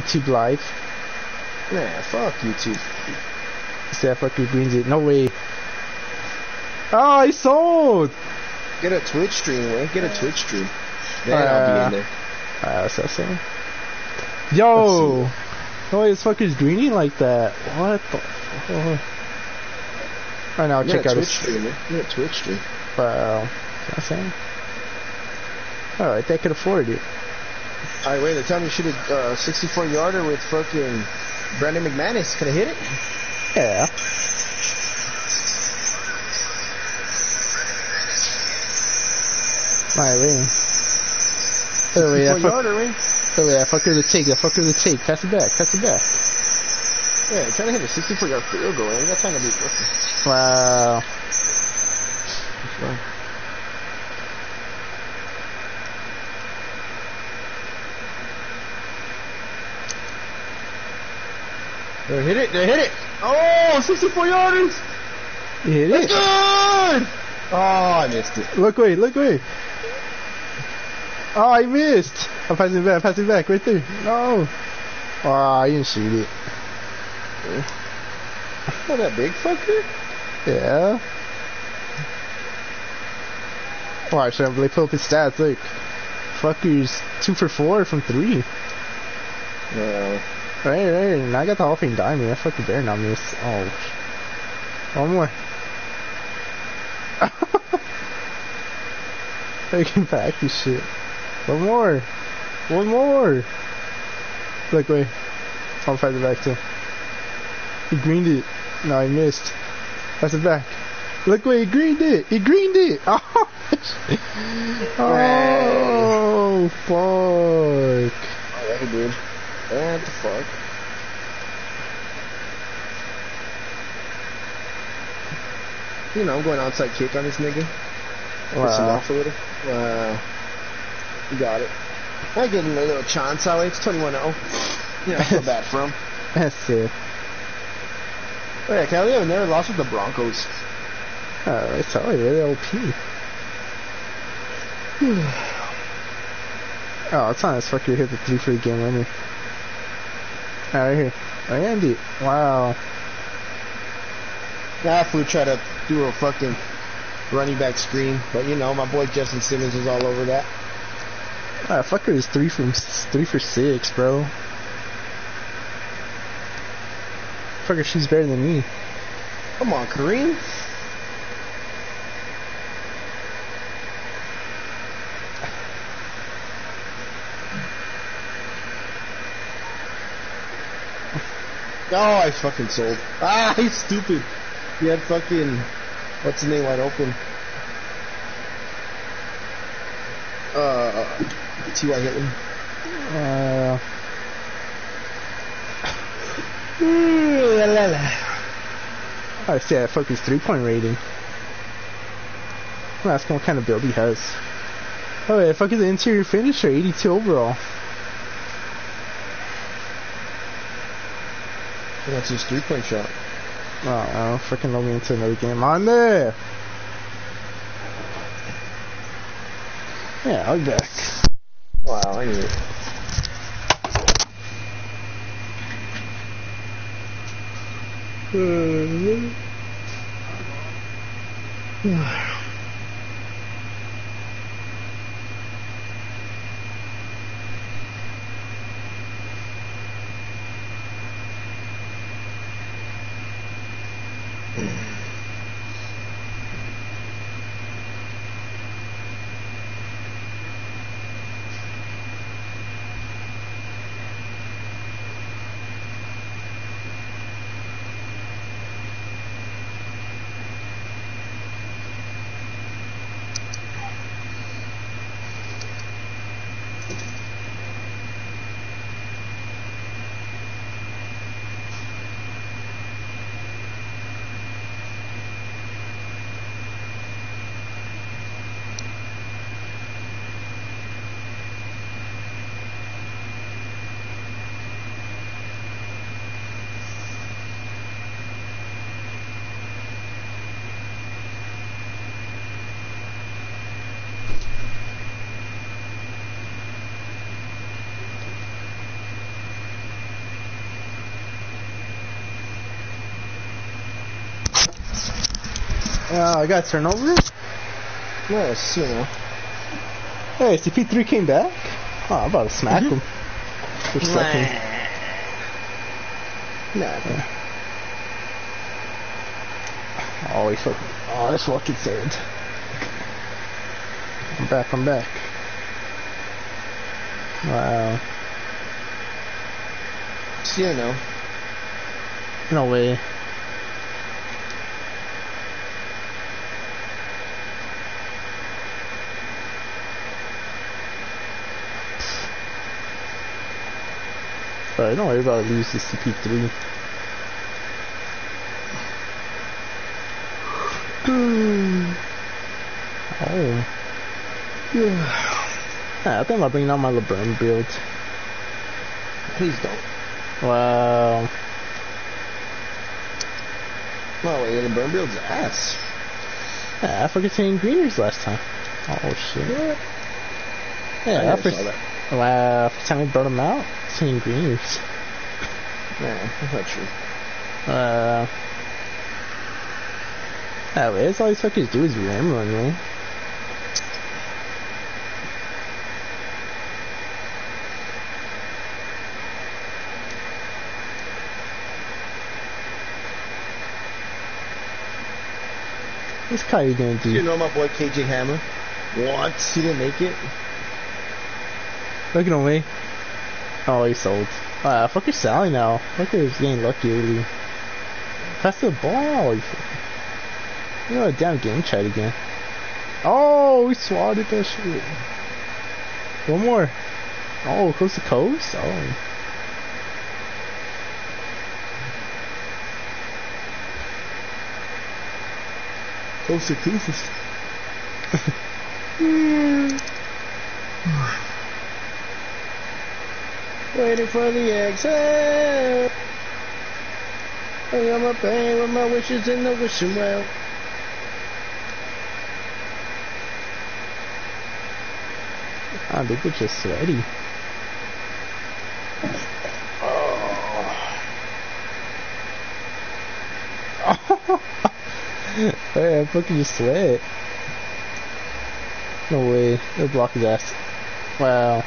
YouTube live. Nah, fuck YouTube. Say I fucking greens it. No way. Oh, I sold! Get a Twitch stream, man. Get a Twitch stream. Then I'll be in Uh, there. Uh, that's what I'm. Yo! No way, this fucker's greening like that. What the? Oh. Right now, check out Twitch his. stream, man. Get a Twitch stream. Wow. That's what I'm. Alright, they could afford it. Alright, wait, they're telling me shoot a uh, 64 yarder with fucking Brandon McManus. Could I hit it? Yeah. Alright, wait. Oh, wait, 64 fuck, yarder, ring. oh, wait, fucker the take, that fucker the take. Pass it back, pass it back. Yeah, trying to hit a 64 yard field goal. Ain't got time to be working. Wow. They hit it. They hit it. Oh, 64 yarders. You hit That's it? good. Oh, I missed it. Look away, look away. Oh, I missed. I'm passing it back, passing it back, right there. No. Oh, I didn't shoot it. Not that big fucker. Yeah. Watch, I'm like, pull up his stats, look. Fucker's two for four from three. No. Right, right, and I got the Hall of Fame diamond. I fucking better not miss. Oh. One more. I can back this shit. One more. One more. Look, wait. I'll fight it back too. He greened it. No, he missed. That's it back. Look, wait, he greened it. He greened it. Oh, oh fuck. Alright, dude. What the fuck? You know, I'm going outside kick on this nigga. Piss him Wow. a little. Wow. You got it. I give him a little chance out. It's 21-0. Yeah, I feel bad for him. That's it. Oh, yeah, Kelly, I've never lost with the Broncos. Oh, I tell you, they're OP. oh, it's on fuck fucker hit the three for the game winner. Oh, right here. Randy. Wow. That fool tried to do a fucking running back screen, but you know, my boy Justin Simmons was all over that. Ah, fucker is three from three for six, bro. Fucker she's better than me. Come on, Kareem. Oh, I fucking sold. Ah, he's stupid. He had fucking, what's the name wide open? Uh, T.Y. Hilton. Uh, La, la, la. I see that fucker's three point rating. I'm asking what kind of build he has. Oh yeah, fucker's the interior finisher, 82 overall. That's his three-point shot. Oh, I freaking know me into another game on there. Yeah, I'll be back. Wow, I need. it. Mm -hmm. Uh, I got turnover. Yes, you know. Hey, CP3 came back. Oh, I'm about to smack him. For a second. Nah. Oh, he fucking. Oh, that's fucking sad. I'm back, I'm back. Wow. You know. No way. Alright, don't worry about to the CP3. oh. Yeah, I think I'm bringing out my LeBron build. Please don't. Wow. No way, the burn build's ass. Yeah, I forgot saying greeners last time. Oh shit. Yeah. Yeah, I never first, that. first time we brought him out, saying greens. Nah, that's not true. Uh, yeah, wait, that's all these fuckers do is ram run, man. What's Kai gonna do? You know my boy KJ Hammer? What? He didn't make it? Look at him, Oh, he sold. Ah, fuck your Sally now. Fucker's getting lucky early. Pass the ball. You know, a damn game chat again. Oh, we swatted that shit. One more. Oh, close to coast? Oh. Close to Koofus. Waiting for the exit. I am a pain with my wishes in the wishing well. Ah, they were just sweaty. hey, I fucking just sweat. No way. They'll block his ass. Wow.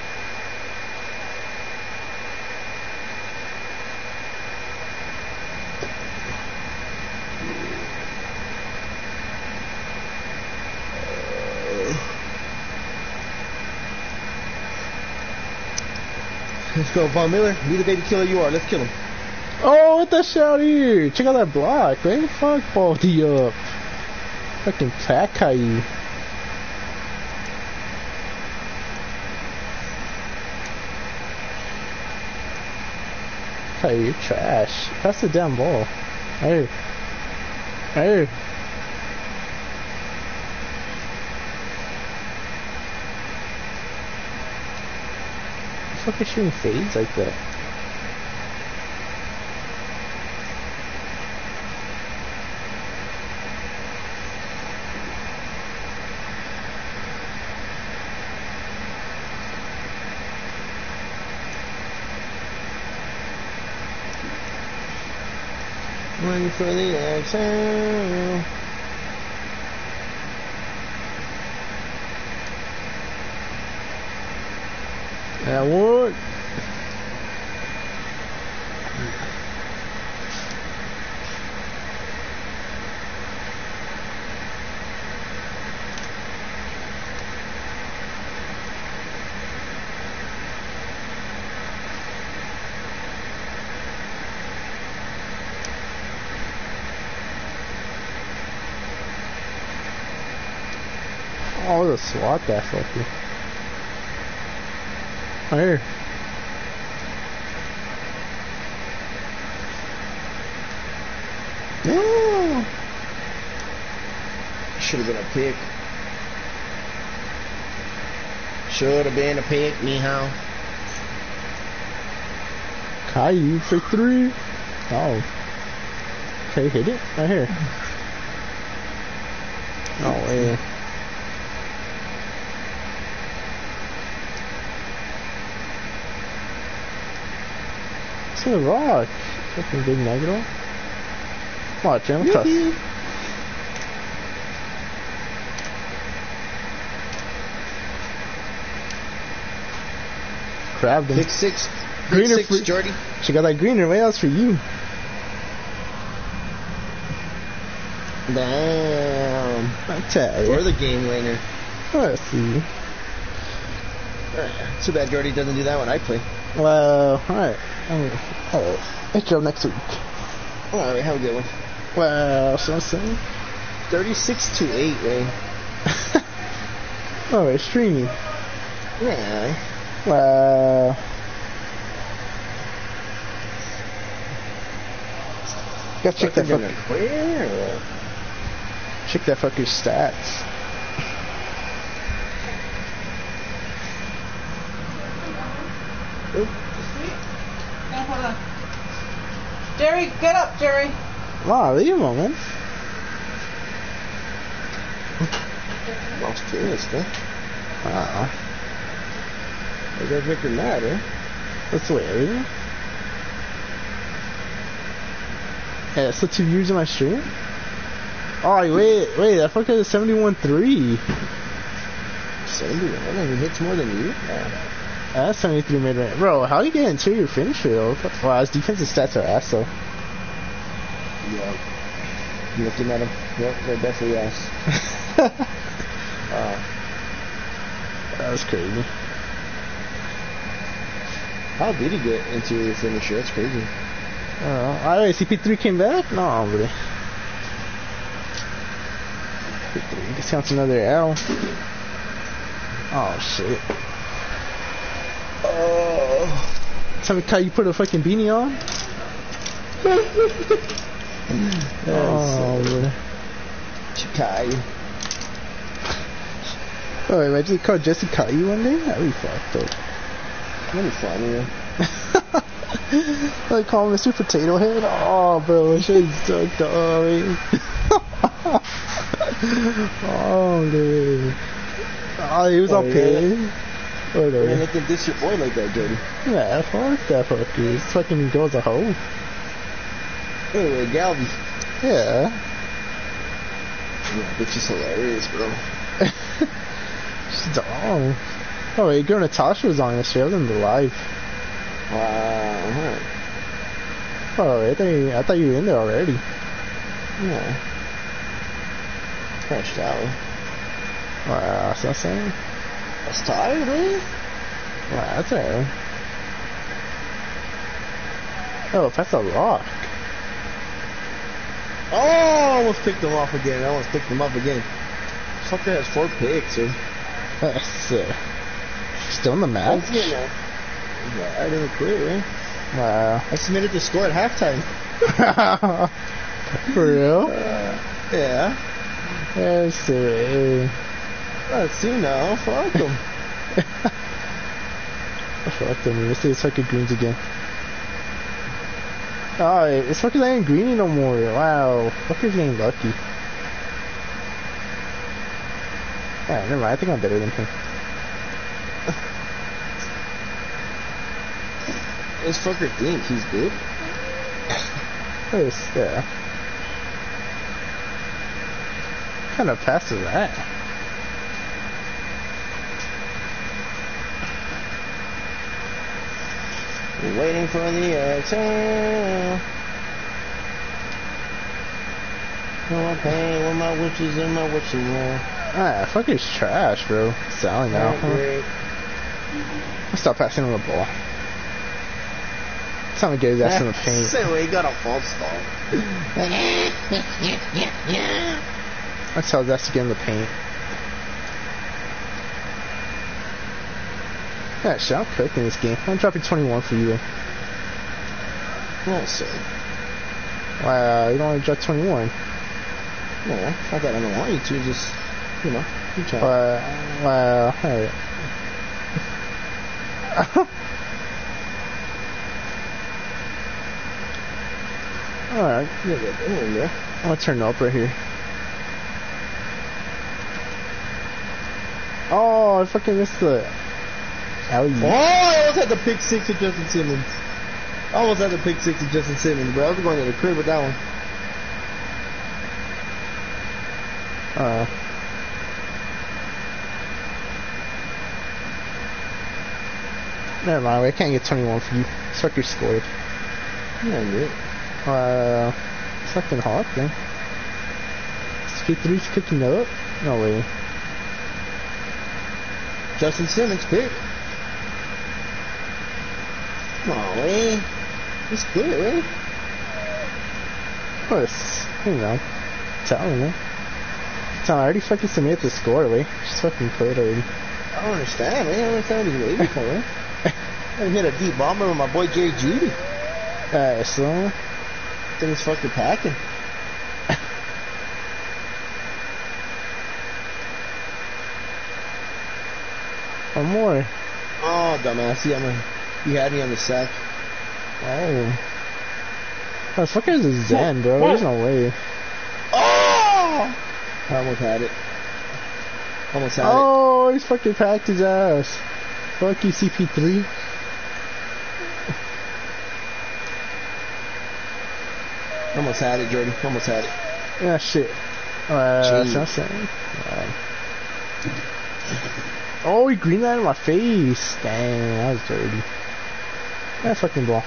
Let's go, Von Miller. Be the baby killer you are. Let's kill him. Oh, what the shit out here? Check out that block, man. Fuck Baldy up. Fucking Caillou. Caillou, you're trash. Pass the damn ball. Hey. Hey. Fucking shooting fades like that. Waiting for the exhale. That Oh, the swat that. Here. Should have been a pick. Should have been a pick, meow. Caillou for three. Oh. Okay, hit it. Right here. Oh, way. Good rock. Fucking big Negro. Watch him cuss. Crabbed him. Pick six. Pick greener six, for, Jordy. She got that greener, What else for you. Damn. I tell you. We're the game winner. Oh, Let's see. Too bad Jordy doesn't do that when I play. Well, alright. Alright. Up next week. All right, have a good one. Well, so I'm saying. 36 to 8, man. Oh, Alright, streaming. Yeah. Well. Gotta check that Fucking fucker. Check that fucker's stats. Yeah, hold on. Jerry, get up, Jerry. Wow, leave him alone. Lost this, huh? Wow. You guys make her mad, eh? That's weird. Hey, that's the two views in my stream? Oh, wait, wait, that fucker is 71.3. 71. I mean, he hits more than you. Yeah. That's 73 mid range. Bro, how you get interior finisher though? Wow, his defensive stats are ass though. Yeah. You looking at him? Yep, they're definitely ass. Wow. That was crazy. How did he get interior finisher? That's crazy. Uh, oh, wait, CP3 came back? No, hombre. CP3 discounts another L. Oh, shit. Oh. Tell Kai, you put a fucking beanie on? oh, man. Chikai. Oh, imagine they called Jesse Kai one day? That'd be fucked up. Let me find you. Like call him Mr. Potato Head? Oh, bro, shit's so dumb. Eh? oh, dude. Oh, he was Oh, all yeah. pissed. Man, Whatever. let them diss your boy like that, dude. Yeah, fuck that fucker. This fucking girl's a hoe. Anyway, Galvey. Yeah. Yeah, bitch is hilarious, bro. She's dumb. Oh, wait, girl Natasha was on yesterday. I was in the live. Wow. Huh. Oh, I thought you, I thought you were in there already. Yeah. Crashed out. Wow, that's what I'm saying. That's tired, man. Wow, that's alright. Oh, that's a rock. Oh, I almost picked him off again. I almost picked him up again. Fucker has four picks, dude. That's uh, still in the match. That's it, man. Yeah, I didn't quit, man. Wow. I submitted the score at halftime. For real? Uh, yeah. That's it. Let's see now. Fuck him. Fuck them. Let's see, it's fucking greens again. Oh, it's fucking even greeny no more. Wow. Fuckers ain't lucky. Yeah, never mind. I think I'm better than him. This fucker think he's good. Yes, yeah. kind of pass is that? Waiting for the exhale. No pain with my witches and my witching well. Ah, fucker's trash, bro. Selling now. Let's stop passing him the ball. It's time to get his ass in the paint. Say, he got a false start. Let's tell his ass to get in the paint. Yeah, shit, I'm cooking this game. I'm dropping 21 for you. No, sir. Wow, you don't want to drop 21. No, not that I don't want you to, just, you know, you try. Wow, wow, alright. Alright, Yeah, yeah, yeah, yeah. I'm gonna turn up right here. Oh, I fucking missed the alley. Oh, I almost had the pick six with Justin Simmons. I almost had the pick six with Justin Simmons, bro. I was going to the crib with that one. Uh, Never mind, I can't get 21 for you. Sucker scored. Yeah, I it. Uh, fucking hot, then. SK3's cooking up? No way. Justin Simmons pick. Come on, Wayne. He's good. Well, it's, you know, telling me. Tell me I already fucking submitted the score, way. Just fucking played already. I don't understand, man. I don't understand what he's waiting for, man. I hit a deep bomber with my boy Jerry Jeudy. Uh, so, Then he's fucking packing. one more. Oh, dumbass. Yeah, man. You had me on the sack. Oh. The fucker is a Zen, bro. There's no way. Oh! I almost had it. Almost had it. Oh, he's fucking packed his ass. Fuck you, CP3. Almost had it, Jordan. Almost had it. Yeah, shit. Uh, that's Jeez. what I'm saying. Uh, oh, he green light in my face. Dang, that was dirty. That fucking ball.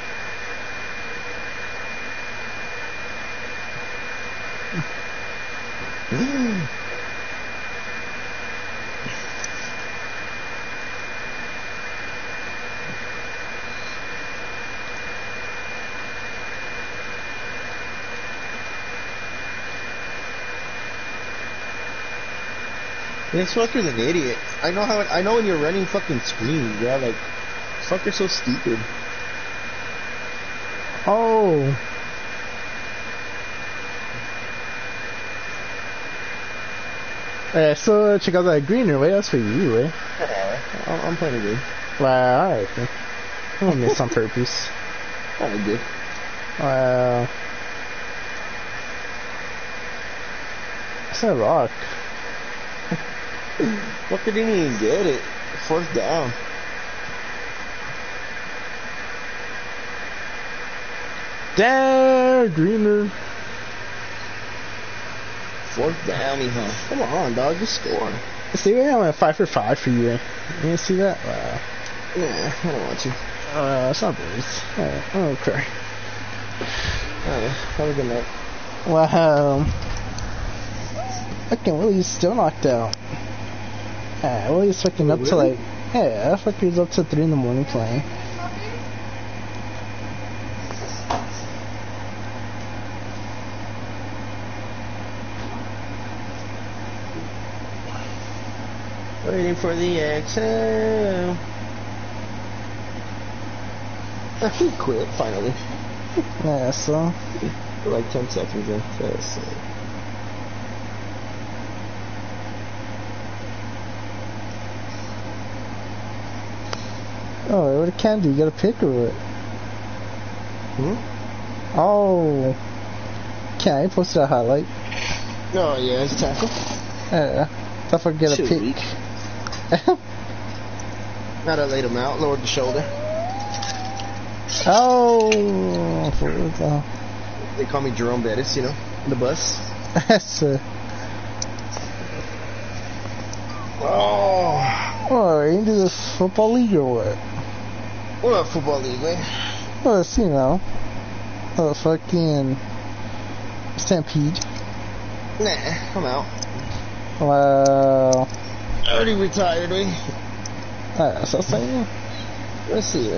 This fucker's an idiot. I know how. I know when you're running fucking screens, yeah. Like, fucker's so stupid. Oh. Yeah, so check out that greener eh? way. That's for you, eh? way. I'm, I'm playing good. Wow, alright then. I'm gonna miss on purpose. Playing good. Uh, wow. That's a rock. what didn't even get it. Fourth down. Damn, greener. Fourth down, me, huh? Come on, dog. Just score. See, I went five for five for you. You didn't see that? Wow. Yeah, I don't want to. Uh, it's not bad. Alright, okay. Alright, have a good night. Wow. Fucking Willie's still knocked out. Yeah, Willie's fucking up to like, yeah, fucker's up to 3 in the morning playing. Waiting for the exhale. Ah, he quit finally. Yeah, so. Like 10 seconds in. Yes. Oh, what it can do? You got a pick of it. Hmm? Oh. Okay, I posted a highlight. Oh, yeah, it's a tackle. Yeah. Thought I get a weak. Not I laid him out, lowered the shoulder. oh. For the. They call me Jerome Bettis, you know, the bus. That's uh. Oh, Oh, into the football league or what? what a football league, man. Well, it's, you know, a fucking stampede. Nah, I'm out. Wow. Already retired, we. Uh, so saying. Let's see.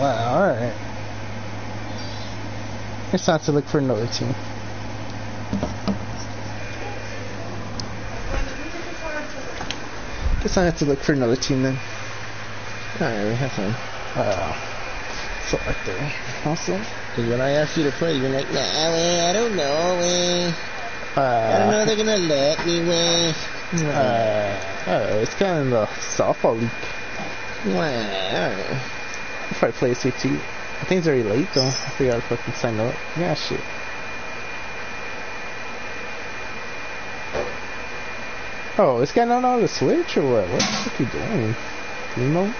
Wow, alright. It's time to look for another team. Guess I have to look for another team then. Alright, we have fun. Wow. So right there. Awesome. Because when I asked you to play, you're like, nah, I don't know, man. I don't know Uh, if they're gonna let me, man. Uh, uh, it's kind of softball league. Wow, alright. If I play C2. I think it's very late though. I forgot to fucking sign up. Yeah, shit. Oh, this guy don't know how to switch or what? What the fuck you doing? You know?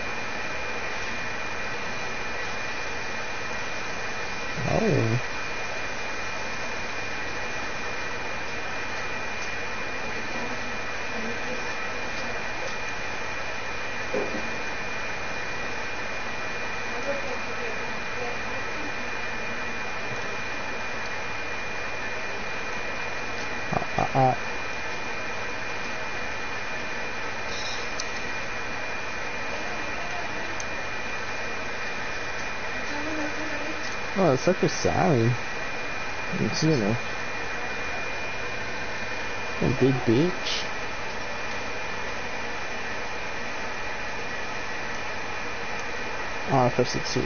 Oh. Uh, such a Sally. It's, you know. A big bitch. Oh, press it too.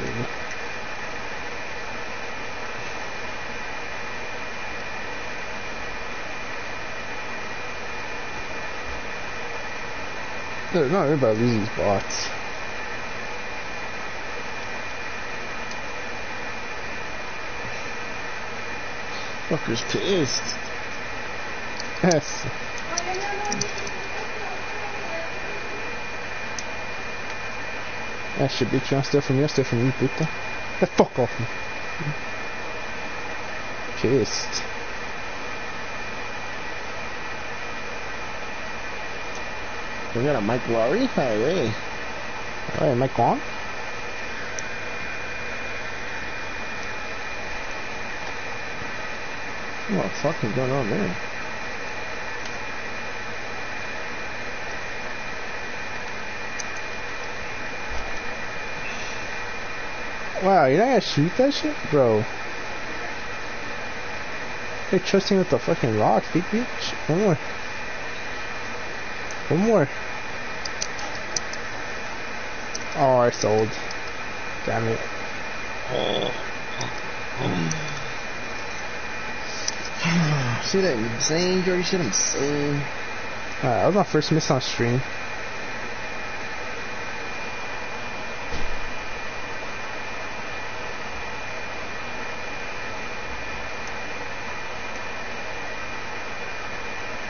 Dude, not everybody loses bots. Fucker's pissed. Yes. That should be want from? I'll from you, puta. The fuck off me. Pissed. We got a Mike Laurie? Hey, hey. Alright, am I What the fuck is going on there? Wow, you're not gonna shoot that shit? Bro. You're trusting with the fucking rock, bitch. One more. One more. Oh, I sold. Damn it. Uh, See that insane dirty shit I'm saying? Alright, that was my first miss on stream.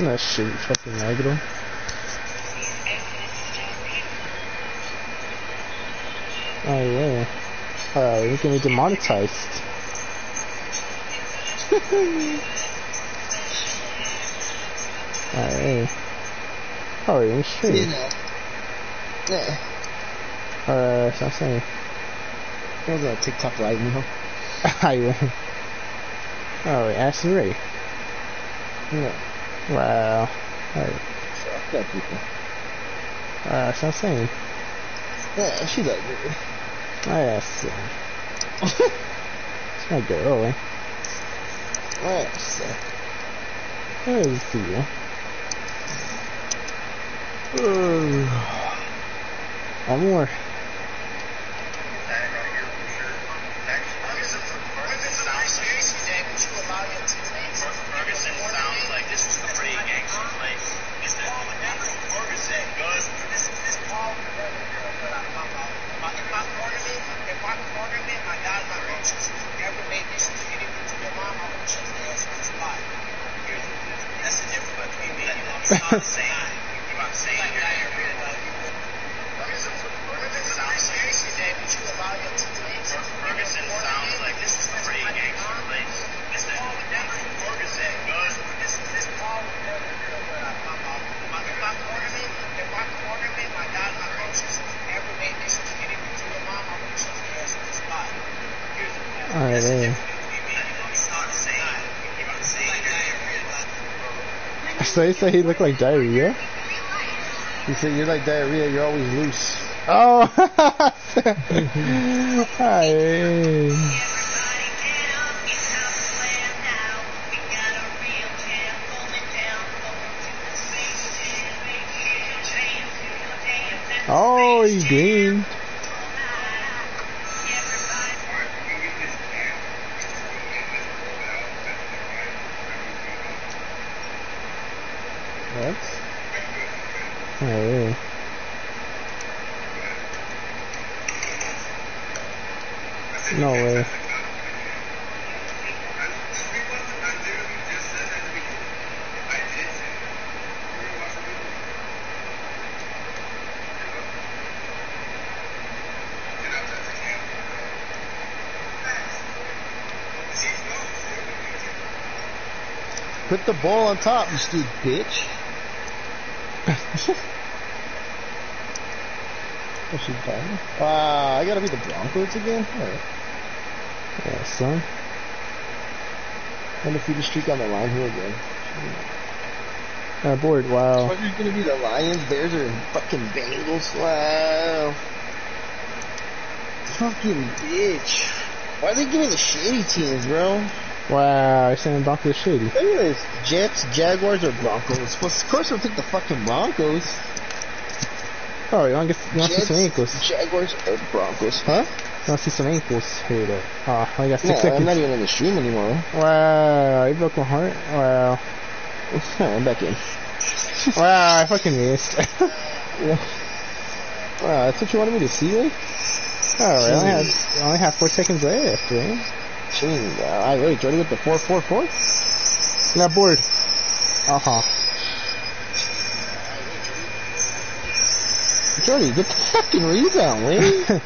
Nah, shoot, fucking negro. Oh yeah. Uh, we can be demonetized. Alright. Oh, you're in You stream. Yeah. Uh, I'm saying. Was a TikTok live, you know? yeah. Oh, Ashley Ray. Yeah. Wow. Alright. Fuck that people. Uh, I'm saying. Yeah, she's ugly. Oh, yes. It's my girl, eh? Yeah, so. What is it you? One more. Ferguson sounds like this is a pretty gangster place. Is that Ferguson goes this this Paul if my ornament, if my ornament, my God, my roaches ever made this anything to your mom, I would shut the ass on the spot. Here's that's the difference between me and you. It's not the same. You know what I'm saying? Like diarrhea, like Ferguson, Ferguson sounds like that you allow your teammates. Ferguson sounds like this is a pretty gangster place. This is Ferguson goes this this Paul would never do what I pop off. My my ornament, if my ornament, my God, my roaches ever made this anything to your mom, I would shut the ass on the spot. Here's Alright, that's the there. difference between me and you. It's not the same. You know what I'm saying? Like diarrhea, like So you say he looked like diarrhea? He said, you're like diarrhea, you're always loose. Oh! Hi. Oh, he's green. What? Oh, yeah. No way. Put the ball on top, you stupid bitch. What's she done? Wow, I gotta beat the Broncos again? Alright. Yeah, son. Undefeated streak on the line here again. Uh, board. Wow. Who's gonna be the Lions, Bears, or fucking Bengals? Wow. Fucking bitch. Why are they giving the shady teams, bro? Wow. You're saying Broncos shady. Look at this. Jets, Jaguars, or Broncos? Well, of course we'll take the fucking Broncos. Oh, you want to get you want to see some ankles? Jaguars, or Broncos. Huh? You want to see some ankles? Here, though. Oh, I got six No, six I'm not even in the stream anymore. Wow. You broke my heart. Wow. I'm back in. Wow. I fucking missed. yeah. Wow, that's what you wanted me to see, eh? Oh, I only I only have four seconds left, man. Jeez. I wait, Jordy with the 444? Got bored. Uh huh. Jordy, get the fucking rebound, man.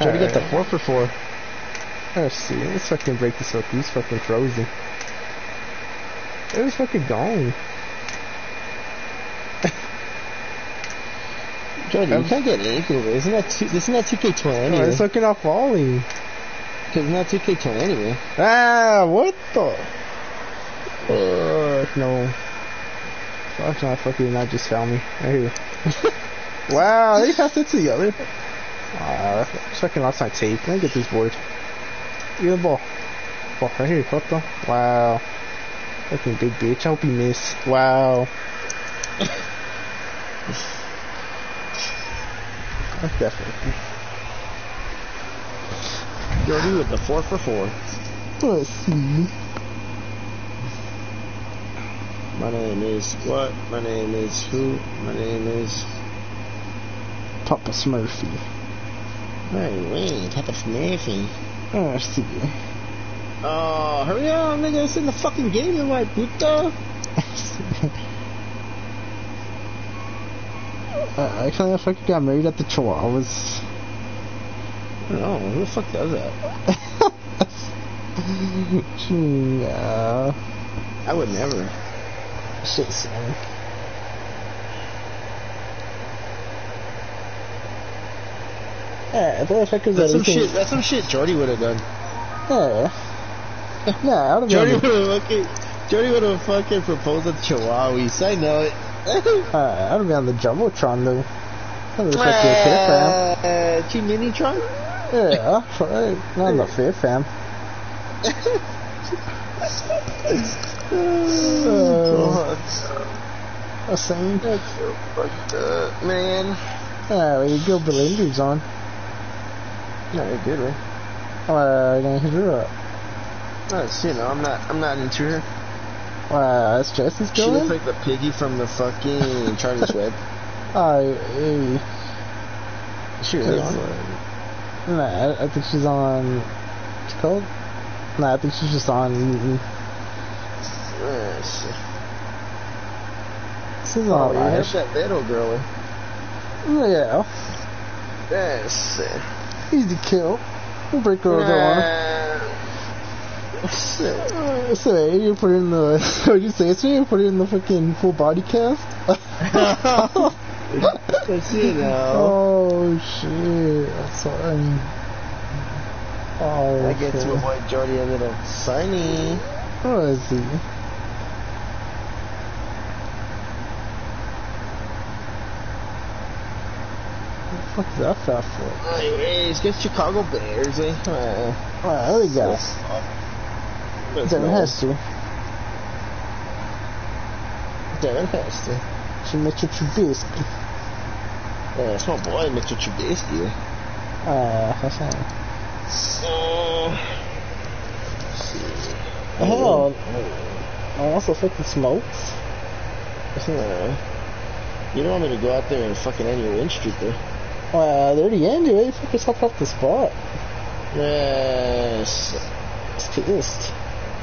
Jordy got the 4 for 4. Let's see. Let's fucking break this up. He's fucking frozen. It was fucking gone. Jordy, you Um, can't get ankle. Isn't that two, isn't that 2K20 Oh, anyway? it's fucking not falling. Because it's not 2K20 anyway. Ah, what the? Fuck no. Fuck no, fucking not just found me. Right here. wow, they passed it to the other. It's fucking lost my tape. Let me get this board. Get the ball. Ball right here, fuck them. Wow. Fucking big bitch. I hope you miss. Wow. That's definitely. Jordy with the 4 for 4. Let's see. My name is what? My name is who? My name is. Papa Smurfy. My name Papa Smurfy. Let's see. Oh, hurry up, nigga. It's in the fucking game, you my puta. Uh, actually, I fucking got married at the Chihuahuas. No, who the fuck does that? yeah. I would never. Shit, son. Yeah, the fuck is That's that? some shit. That's some shit Jordy would have done. Yeah. Nah, I don't Jordy would have fucking. Jordy would have fucking proposed with Chihuahuas. I know it. Uh, I don't be on the Jumbotron though. That looks like a fifth. Uh, Chi Mini Tron? Yeah, right. Not the fifth fam. Uh, a same. That's so fucked up, man. Yeah, well, you go Belinda's on. No, you're good, man. Uh, gonna hit her up. That's, you know, I'm not, I'm not into her. Wow, that's Jesse's She looks like the piggy from the fucking Charlie's Web. Oh, hey. She really Nah, I, I think she's on. What's it called? Nah, I think she's just on. Newton. Yes. She's Oh, you have that little girl. Yeah, Yes. easy kill. We'll break her over. Shit. Uh, so you put in the. What'd you say? So you put it in the fucking full body cast. That's now. oh shit! I'm sorry. Oh, I get to shit. avoid Jordy a little signy. Oh, I see. What the fuck is that fat for? Anyways, get Chicago Bears, eh? Uh, Wow, there we go. Let's Devin. Hester. Devin Hester. She Mitchell Trubisky. Yeah, that's my boy, Mitchell Trubisky. Ah, that's not. Oh. Hell, I also fucking smokes. Uh, you don't want me to go out there and fucking end your win streak, though. Wow, they're the end, dude. You fucking stopped off the spot. Yes. It's pissed.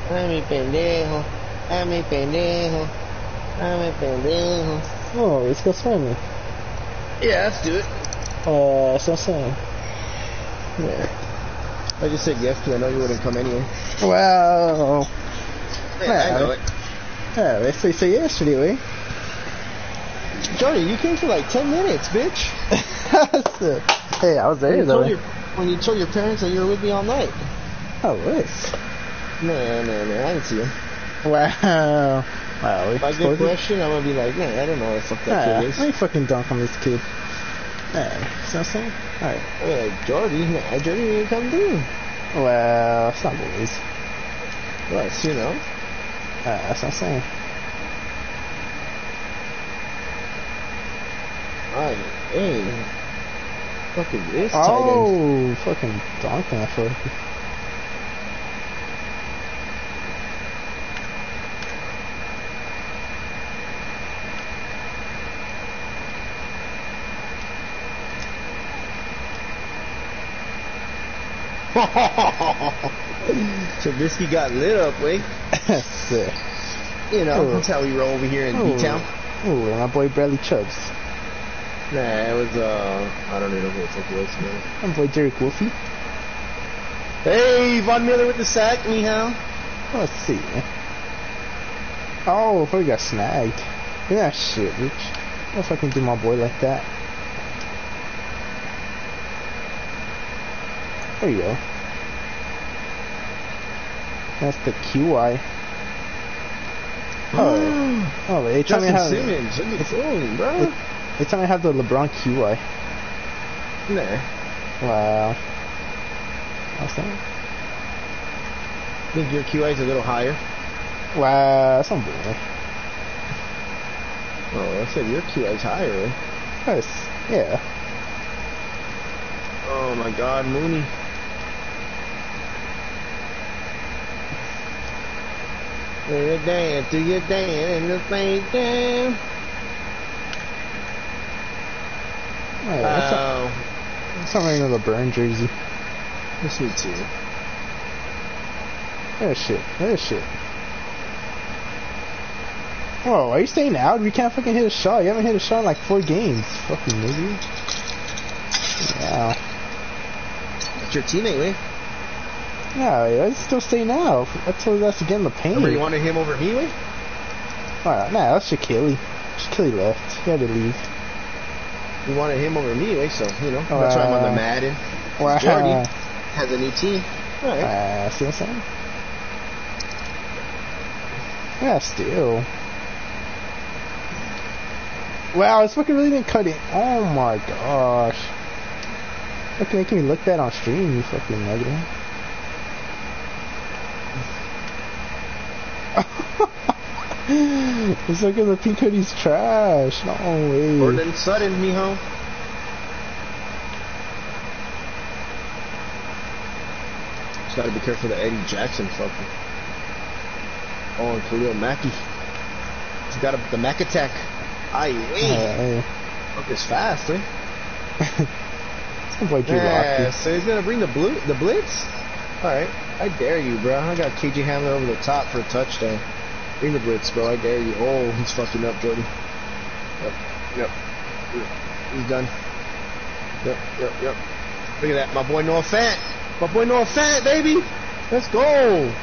A mi pendejo. A mi pendejo. A mi pendejo. Oh, let's go swimming. Yeah, let's do it. Uh, that's what I'm saying. Yeah. I just said yes because I know you wouldn't come anyway. Wow. Yeah, I know it. Yeah, they say, say yesterday, eh? Jordy, you came for like 10 minutes, bitch. hey, I was When there you, though. your, when you told your parents that you were with me all night. I was. No, no, no, I didn't see you. Wow. Wow, If I get questioned, I'm gonna be like, man, I don't know what the fuck that Nah, kid is. I ain't fucking dunk on this kid. Hey, see what I'm saying? Alright. Be like, Jordy, nah, Jordy didn't come through. Well, it's not always. Plus, you know. Uh, that's what I'm saying. Alright, hey. Fucking this. Oh, fucking dunking that for Trubisky got lit up, way. You know, Ooh. that's how we roll over here in. B-Town. Ooh, and my boy Bradley Chubbs. Nah, it was, uh, I don't even know who the fuck it was, man. My boy Derek Wolfie. Hey, Von Miller with the sack, Mihal. Oh, let's see. Oh, he got snagged. Yeah, shit, bitch. Don't fucking do my boy like that. There you go. That's the QI. Oh, oh, tell me Justin how. Simmons, look at phone, bro. They tell me how the LeBron QI. Nah. Wow. Awesome. think your QI is a little higher. Wow, that's unbelievable. Oh, I said your QI is higher. That's, yeah. Oh my God, Mooney. Do your dance, do your dance, and the same down. Oh, that's, not, oh. Wow. that's not wearing a LeBron jersey. That's me too. That shit. That shit. Whoa, are you staying out? We can't fucking hit a shot. You haven't hit a shot in like four games. Fucking nigga. Wow. That's your teammate, man. Yeah, I'm still staying out. I told us to get in the pain. Remember you wanted him over me, way? Wow, nah, that's Shaquille. Shaquille left. He had to leave. You wanted him over me, way, so, you know. That's why I'm on the Madden. Wow. Jordy has a new team. Alright. Uh, see what I'm saying? Yeah, still. Wow, this fucking really didn't cut it. Oh my gosh. Fucking making me look bad on stream, you fucking negative. This fucking the pink hoodie's trash. No way. Gordon Sutton, mijo. Just gotta be careful of the Eddie Jackson fucker. Oh, and Khalil Mackey. He's got a, the Mac attack. Aye. Uh, Fuck is fast, eh? it's Drew Yeah, so he's gonna bring the blue, the blitz. All right, I dare you, bro. I got KJ Hamler over the top for a touchdown. Bring the blitz, bro. I dare you. Oh, he's fucking up, Jordan. Yep, yep. yep. He's done. Yep, yep, yep. Look at that, my boy Noah Fant. My boy Noah Fant, baby. Let's go.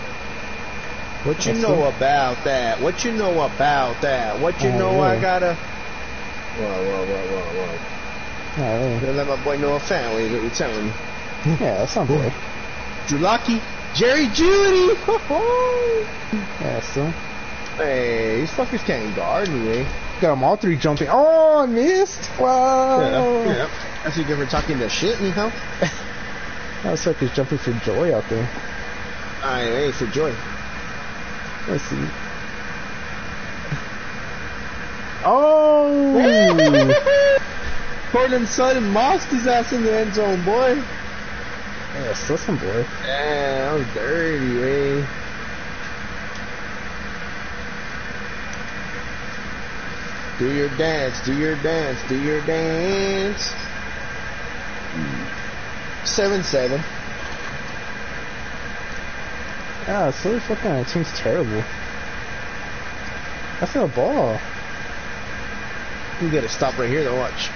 What you Yes, know sir. about that? What you know about that? What you Oh, know I gotta. Whoa, whoa, whoa, whoa, whoa. Oh, yeah, Gonna let my boy Noah Fant. What you telling me? yeah, that's my boy. Drew Lockey, Jerry Jeudy. Yeah, so. Hey, these fuckers can't guard me, eh? Got them all three jumping. Oh, I missed. Wow. yeah. That's what you're talking that shit, anyhow. That sucker's jumping for joy out there. Alright, hey, for joy. Let's see. Oh! Courtland Sutton mossed his ass in the end zone, boy. yeah, still boy. Yeah, that was dirty, eh? Do your dance, do your dance, do your dance. Seven seven. Yeah, so fucking our team's terrible. That's not a ball. We gotta stop right here to watch.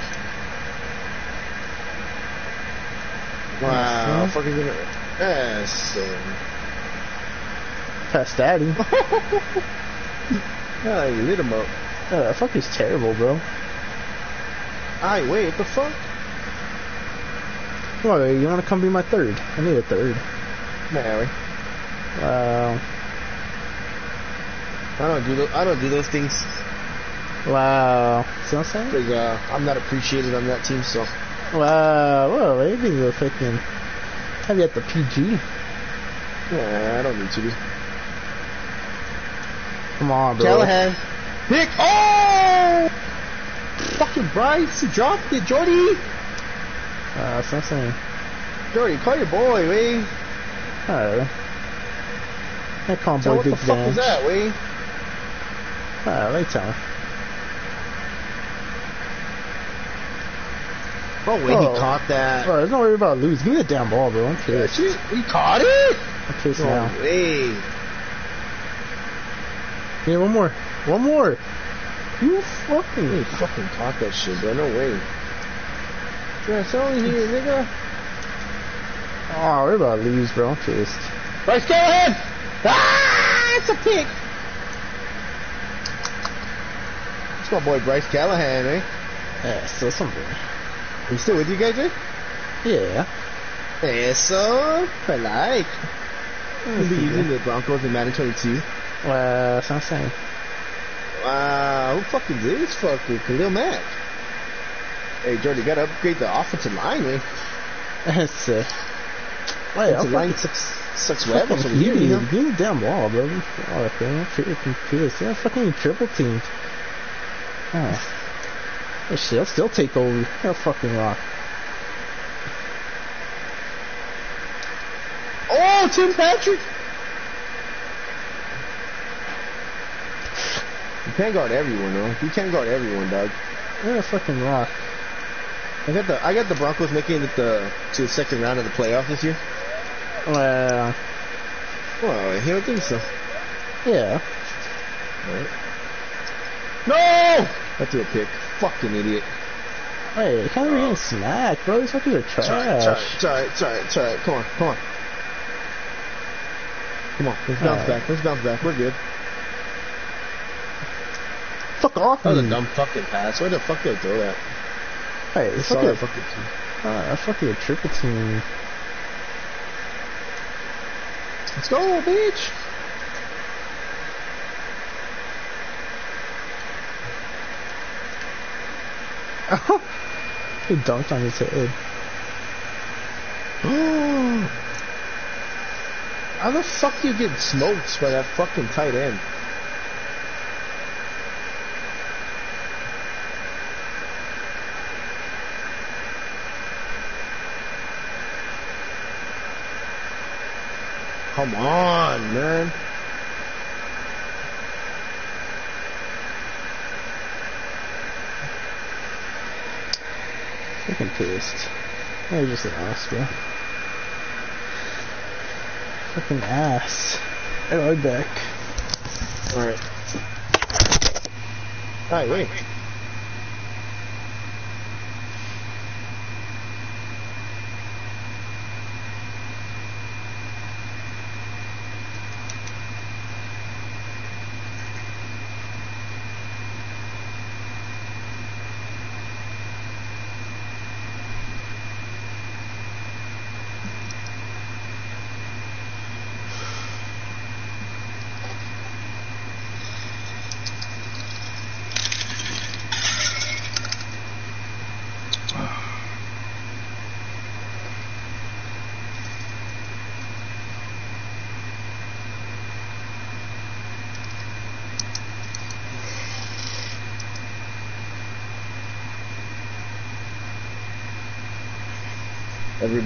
Wow, fucking gonna. Um, Pass daddy. Ah, you lit him up. That fucker's terrible, bro. Aye, wait, what the fuck? Oh, you wanna come be my third? I need a third. Harry. Wow. I don't do those. I don't do those things Wow. See what I'm saying? because uh, I'm not appreciated on that team. So Wow. Whoa, maybe the freaking have you at the PG? yeah, I don't need to be. Come on, bro. Callahan, pick. Oh, fucking Bryce, he dropped it, Jordy. Uh, that's saying. Jordy, call your boy, we. Call him Tell boy what the Big fuck was Vance. that? Alright, let me tell him. Oh, Wayne, Oh. he caught that. Bro, there's no worry about lose. Give me the damn ball, bro. I'm Yeah, pissed. shit, he caught it. I'm pissed No now. way. Yeah, one more. One more. You fucking. He fucking caught that shit, bro. No way. Yeah, it's only here, nigga. Oh, we're about to lose, bro. I'm pissed. Bryce Callahan! Ah, it's a pick. It's my boy Bryce Callahan, eh? Yeah, still something. He still with you guys, eh? Yeah. Eso, I like. He'll be using the Broncos in Madden 22. Well, that's what Wow, who fucking is this fucker? Khalil Mack. Hey, Jordy, you gotta upgrade the offensive line, man. That's uh. Wait, Offensive line sucks, sucks web fucking over here, you know? Give me the damn ball, bro. Oh, okay. I'm freaking pissed. Yeah, fucking triple teamed. Oh. Oh shit, I'll still take over. Yeah, fucking rock. Oh, Tim Patrick! You can't guard everyone, though. You can't guard everyone, dog. Yeah, fucking rock. I got the I got the Broncos making it the to the second round of the playoffs this year. Well, Well, I don't think so. yeah. Right. No! I threw a pick. Fucking idiot. Wait, kind of getting smacked, bro. These fuckers are It's alright, it's alright, trash. it's alright, it's alright, it's alright. Come on, come on. Come on, let's bounce Alright. back. Let's bounce back. We're good. Fuck off That was a dumb fucking pass. Where the fuck did I throw that? Hey, I it's saw fucking, team. uh, that's fucking a triple team. Let's go, bitch. he dunked on his head. How the fuck do you get smoked by that fucking tight end? Come on, man. Fucking pissed. He's just an ass, bro. Fucking ass. Oh, I'm back. Alright. Alright, wait.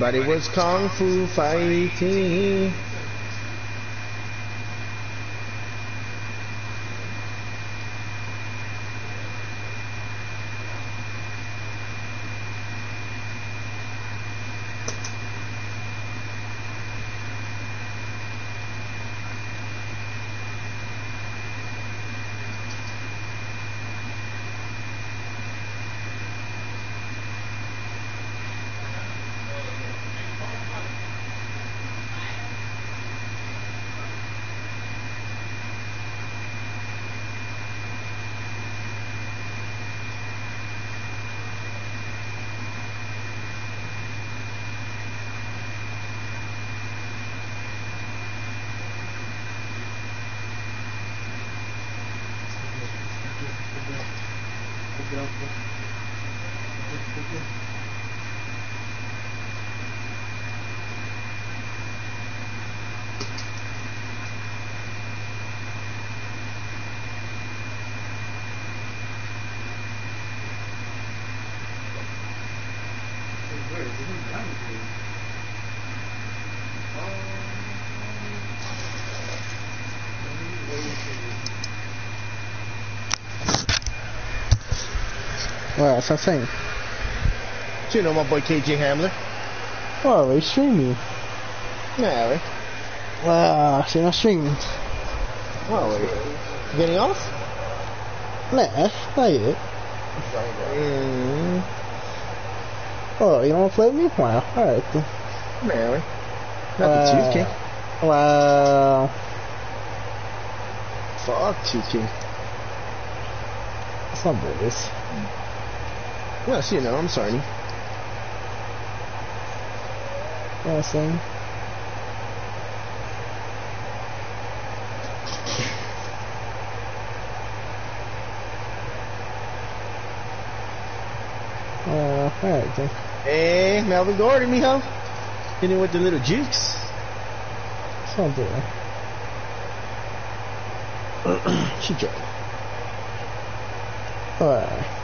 Everybody was kung fu fighting. Well, that's what I'm saying. So you know my boy KJ Hamler. Oh, he's streaming. Yeah, right. Ah, see my streaming. Oh, wait. Getting off? Nah, not yet. Mm, Oh, you don't want to play with me? Wow, alright then. right. Not the Tooth King. Wow. Fuck Tooth King. It's not boys. Well, so you know, I'm sorry. You know what I'm saying? Uh, alright then. Hey, Melvin Gordon, mijo. Hitting with the little jukes. It's not boy. she joking. Alright.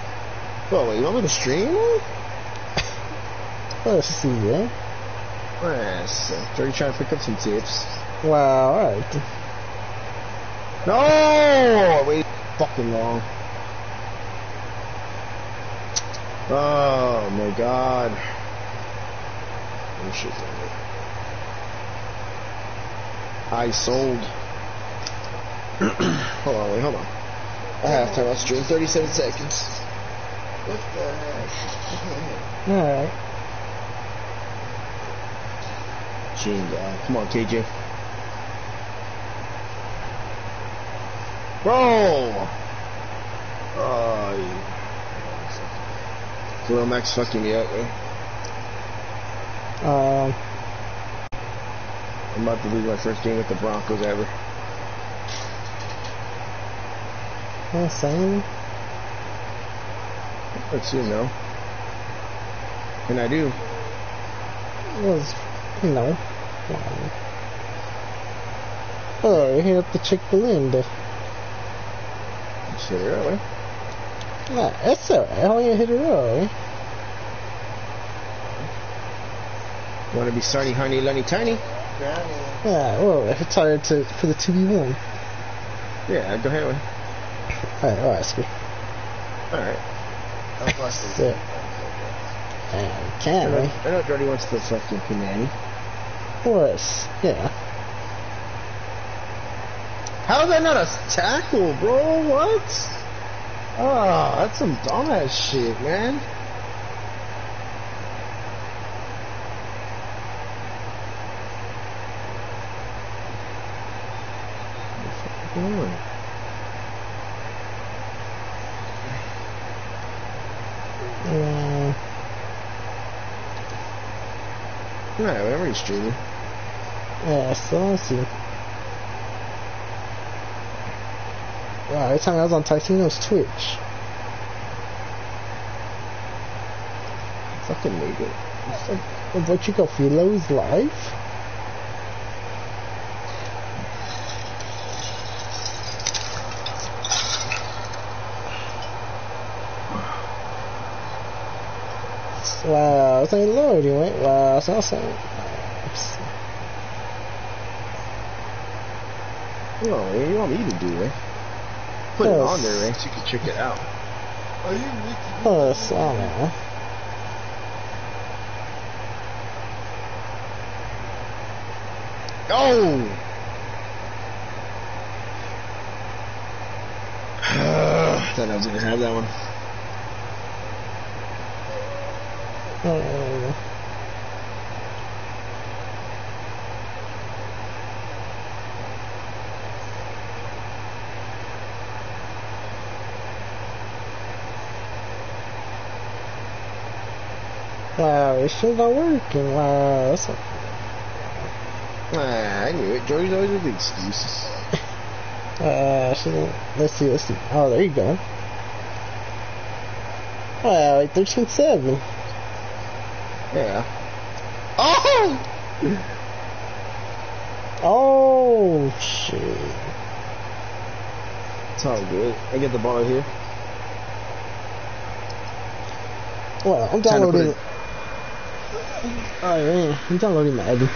Oh, wait, you want me to stream? Let's see, eh? Yes. Jordy trying to pick up some tips. Wow, alright. No! Wait, fucking long. Oh my god. Oh shit. I sold. hold on, wait, hold on. I have time. I'll stream 37 seconds. What the heck? Alright. Gene, uh, come on, KJ. Bro! Oh. Khalil Mack's fucking me up, man. Um, I'm about to lose my first game with the Broncos ever. I'm saying. Let's see, no. And I do. was, you know, um, oh, you hit up the Chick Fil A there. Shit, really? Nah, it's alright. How you hit it early? Want to be Sarny, Honey, Lunny, Tiny? Yeah, well, if it's hard to for the two v one. Yeah, go ahead. Alright, I'll ask you. Alright. And I know, we? I know Jordy wants the fucking Panani. Was yeah. How is that not a tackle, bro? What? Ah, that's some dumbass shit, man. What the fuck are you doing? I'm already streaming. yeah, so let's see. Wow, every time I was on Titano's Twitch. Fucking it. It's like, but you go Philo's live? Wow, it's like loading, right? Wow, it's awesome. No, what do you want me to do, man? Put it on there, man, so you can check it out. Oh, it's, I don't know. Oh! Thought I was gonna have that one. Uh, Wow, it's still not working. Wow, that's a, Ah, I knew it. Jordy's always with excuses. uh, shouldn't- let's see, let's see. Oh, there you go. Wow, like 13.7. Yeah. Oh! Oh, shit. It's all good. I get the ball here. Well, I'm Time to put downloading man, I'm downloading Madden.